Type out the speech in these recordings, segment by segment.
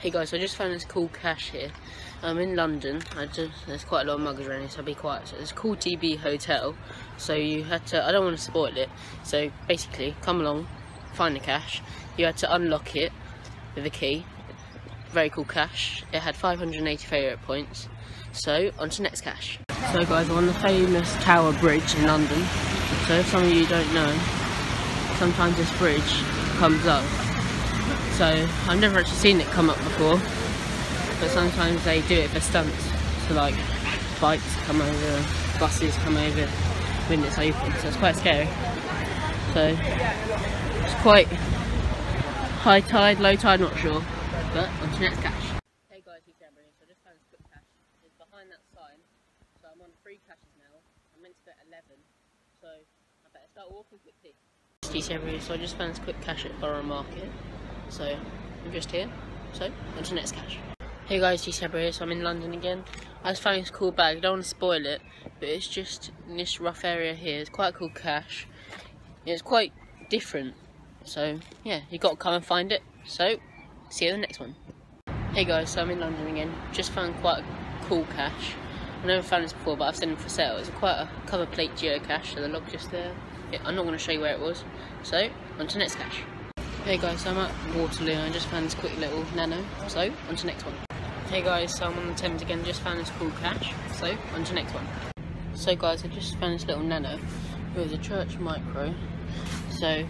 Hey guys, I just found this cool cache here. I'm in London. Just there's quite a lot of muggles around here, so I'll be quiet. So it's called TB Hotel. So you had to. I don't want to spoil it. So basically, come along, find the cache. You had to unlock it with a key. Very cool cache. It had 580 favourite points. So on to next cache. So guys, I'm on the famous Tower Bridge in London. So if some of you don't know, sometimes this bridge comes up so I've never actually seen it come up before. But sometimes they do it for stunts. So like bikes come over buses come over when it's open. So it's quite scary. So it's quite high tide low tide not sure. But on to next cache hey guys it's Emily so I just found this quick cache it's behind that sign. So I'm on three caches now. I'm meant to be at 11 so I better start walking quickly. So I just found this quick cache at Borough Market so I'm just here. So on to next cache. Hey guys, G here. So I'm in London again. I just found this cool bag. I don't want to spoil it, but it's just in this rough area here. It's quite a cool cache. It's quite different. So yeah, you got to come and find it. So see you in the next one. Hey guys, so I'm in London again. Just found quite a cool cache. I've never found this before, but I've seen it for sale. It's quite a cover plate geocache, so the log just there. Yeah, I'm not going to show you where it was. So on to the next cache. Hey guys, so I'm at Waterloo and I just found this quick little nano, so on to next one. Hey guys, so I'm on the Thames again, just found this cool cache, so on to next one. So guys, I just found this little nano, it was a church micro, so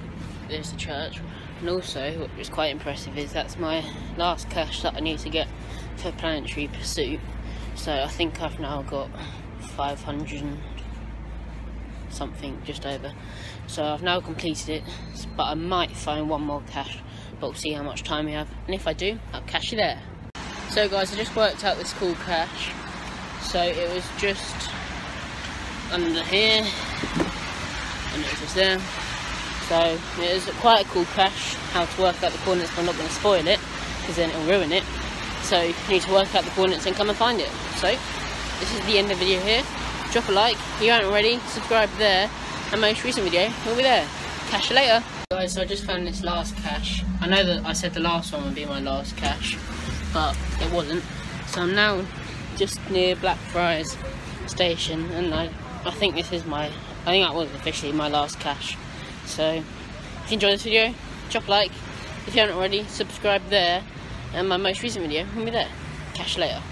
there's the church, and also, what is quite impressive is that's my last cache that I need to get for Planetary Pursuit, so I think I've now got 500 something just over. So I've now completed it, but I might find one more cache, but we'll see how much time we have. And if I do, I'll cache you there. So guys, I just worked out this cool cache. So it was just under here, and it was just there. So it is quite a cool cache, how to work out the coordinates, but I'm not going to spoil it, because then it'll ruin it. So you need to work out the coordinates and come and find it. So this is the end of the video here drop a like. If you haven't already, subscribe there. And most recent video will be there. Cache you later. Guys, so I just found this last cache. I know that I said the last one would be my last cache, but it wasn't. So I'm now just near Blackfriars station, and I, I think this is my, I think that was officially my last cache. So, if you enjoyed this video, drop a like. If you haven't already, subscribe there, and my most recent video will be there. Cache you later.